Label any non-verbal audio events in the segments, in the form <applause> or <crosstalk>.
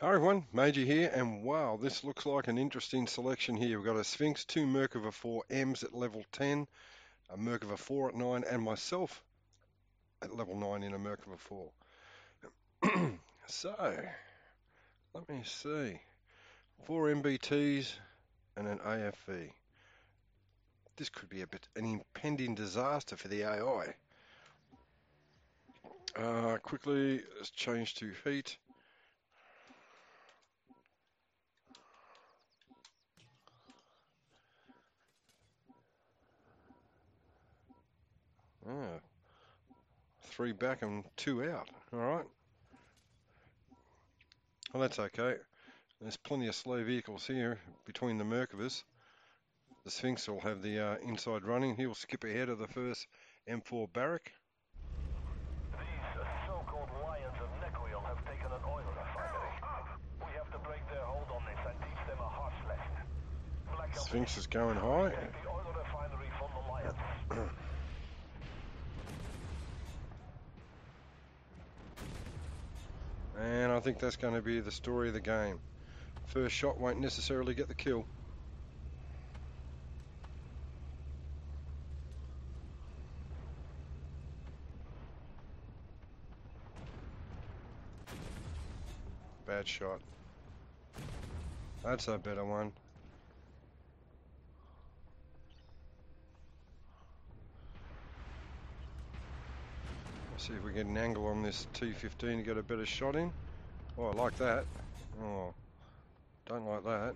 Hi everyone, Major here, and wow, this looks like an interesting selection here. We've got a Sphinx, two Merkava 4 M's at level 10, a Merkava 4 at 9, and myself at level 9 in a Merkava 4. <clears throat> so, let me see. Four MBTs and an AFV. This could be a bit an impending disaster for the AI. Uh, quickly, let's change to heat. Three back and two out. All right. Well, that's okay. There's plenty of slow vehicles here between the Merkavas. The Sphinx will have the uh, inside running. He'll skip ahead of the first M4 Barrack. These so-called lions of Nekoil have taken an oil refinery. We have to break their hold on this and teach them a harsh lesson. Black Ops Sphinx is going high. take the oil refinery from the lions. And I think that's going to be the story of the game. First shot won't necessarily get the kill. Bad shot. That's a better one. See if we get an angle on this T15 to get a better shot in. Oh, I like that. Oh, don't like that.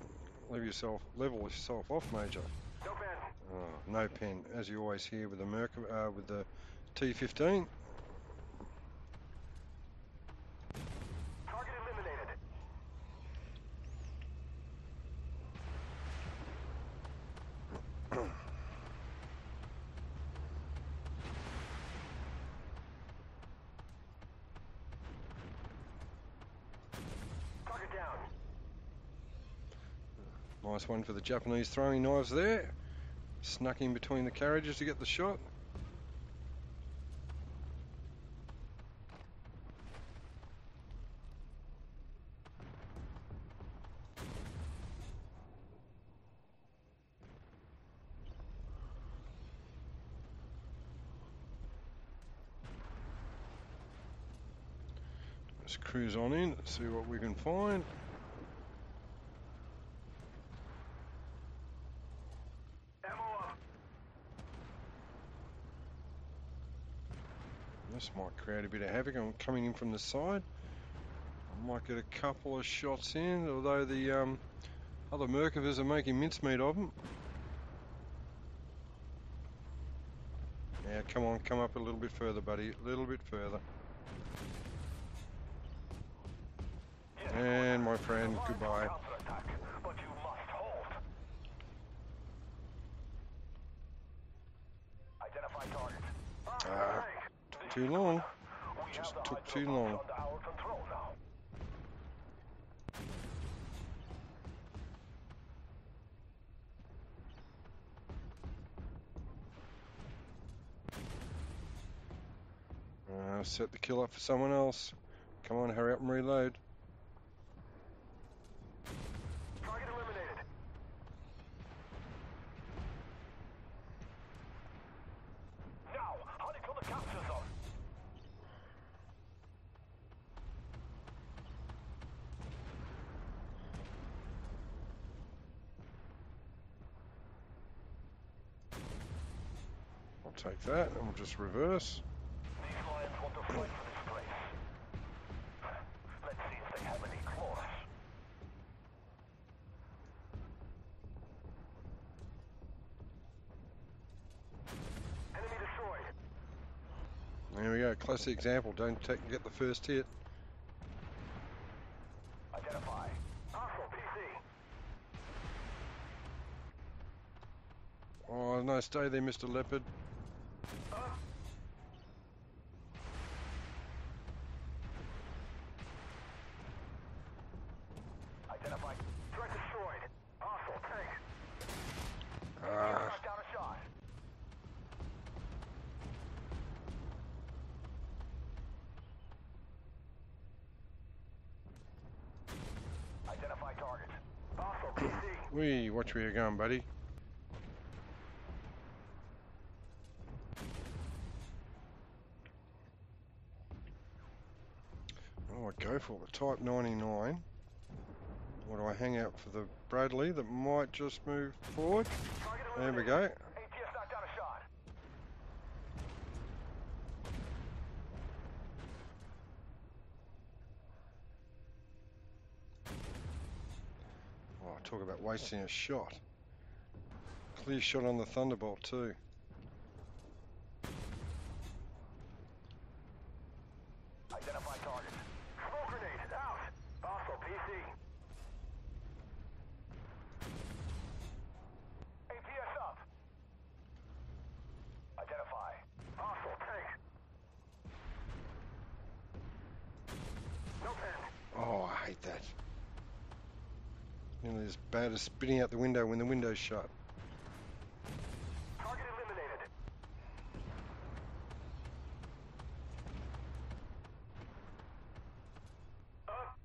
Leave yourself, level yourself off, Major. No pen. Oh, no pen, as you always hear with the Merc, uh, with the T15. Target eliminated. Target down. Nice one for the Japanese throwing knives there. Snuck in between the carriages to get the shot. Let's cruise on in, see what we can find. Ammo up. This might create a bit of havoc. I'm coming in from the side. I might get a couple of shots in, although the um, other Merkavas are making mincemeat of them. Yeah, come on, come up a little bit further, buddy. A little bit further. And my friend, goodbye. counterattack, but you must hold. Identify target. Ah, took too long. Just took too long. under our control now. Uh, set the kill up for someone else. Come on, hurry up and reload. Target eliminated. Now, honey to the capture zone. I'll take that and we'll just reverse. There we go, classic example. Don't take, get the first hit. Oh, no, stay there, Mr. Leopard. Identify. Threat destroyed. Hostile tank. Ah, Knocked down a shot. Wee, watch where you're going, buddy. Oh, I go for the Type 99. Or do I hang out for the Bradley that might just move forward? There we go. APS knocked down a shot. Oh, talk about wasting a shot. Clear shot on the Thunderbolt too. Identify target. Smoke grenade, out. Hostile PC. APS up. Identify. Hostile tank. No pen. Oh, I hate that. Nearly as bad as spitting out the window when the window's shut. Target eliminated. Up.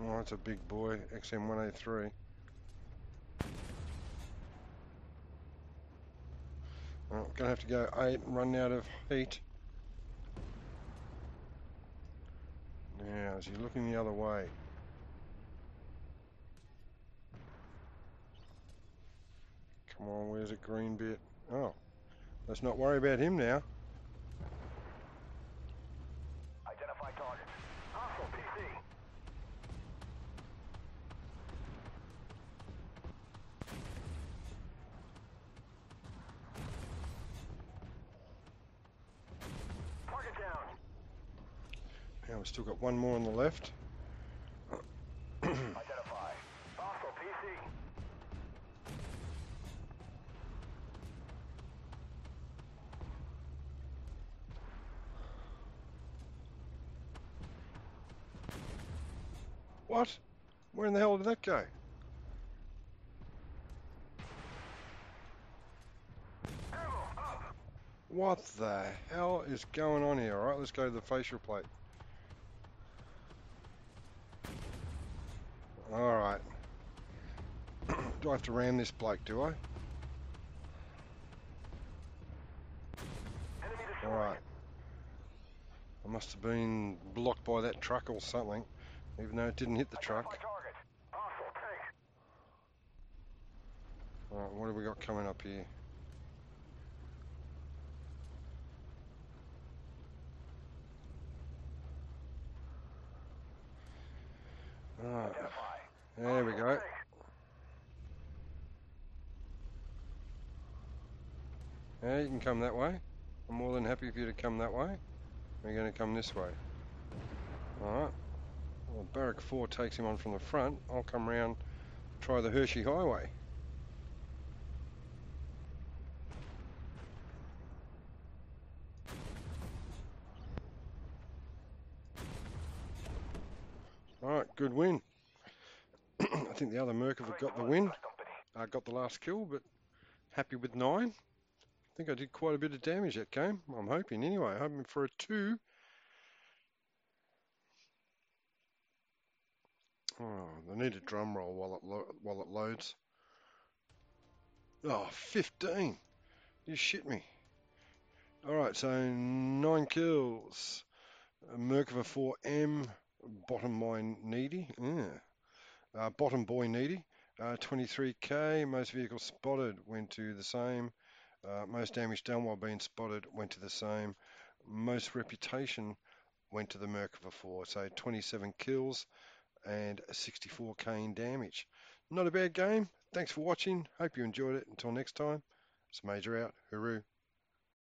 Oh, that's a big boy, XM183. Well, gonna have to go eight and run out of heat. Is he looking the other way? Come on, where's the green bit? Oh, let's not worry about him now. Identify target. Hostile PC. Target down. Now we've still got one more on the left. Identify. Hostile PC. What? Where in the hell did that go? What the hell is going on here? Alright, let's go to the facial plate. Alright. Do I have to ram this bloke, do I? Alright. I must have been blocked by that truck or something, even though it didn't hit the truck. Identify target. Hostile tank. Alright, what have we got coming up here? Alright, there we go. tank. Yeah, you can come that way. I'm more than happy for you to come that way. We're going to come this way. Alright. Well, Barrack 4 takes him on from the front. I'll come round, try the Hershey Highway. Alright, good win. <clears throat> I think the other Merkava got the win. I got the last kill, but happy with nine. I think I did quite a bit of damage that game. I'm hoping anyway. Hoping for a two. Oh, I need a drum roll while it while it loads. Oh, 15. You shit me. All right, so nine kills. Merkava 4M. Bottom mine needy. Yeah. Uh, bottom boy needy. Uh, 23k, most vehicles spotted went to the same. Uh, most damage done while being spotted went to the same. Most reputation went to the Merkava 4, so 27 kills and 64k in damage. Not a bad game. Thanks for watching. Hope you enjoyed it. Until next time, it's Major out. Hooroo.